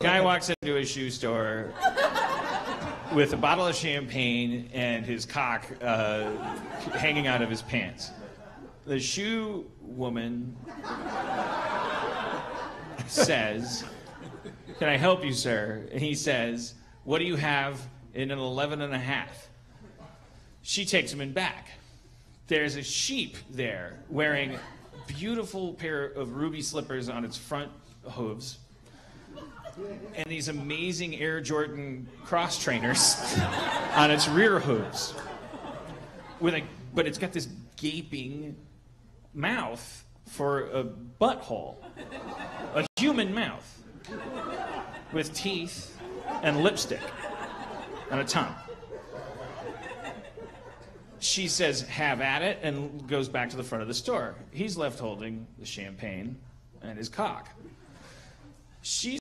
Guy walks into a shoe store with a bottle of champagne and his cock uh, hanging out of his pants. The shoe woman says, Can I help you, sir? And he says, What do you have in an 11 and a half? She takes him in back. There's a sheep there wearing beautiful pair of ruby slippers on its front hooves and these amazing Air Jordan cross trainers on its rear hooves. With a, but it's got this gaping mouth for a butthole, a human mouth with teeth and lipstick and a tongue. She says, have at it, and goes back to the front of the store. He's left holding the champagne and his cock. She's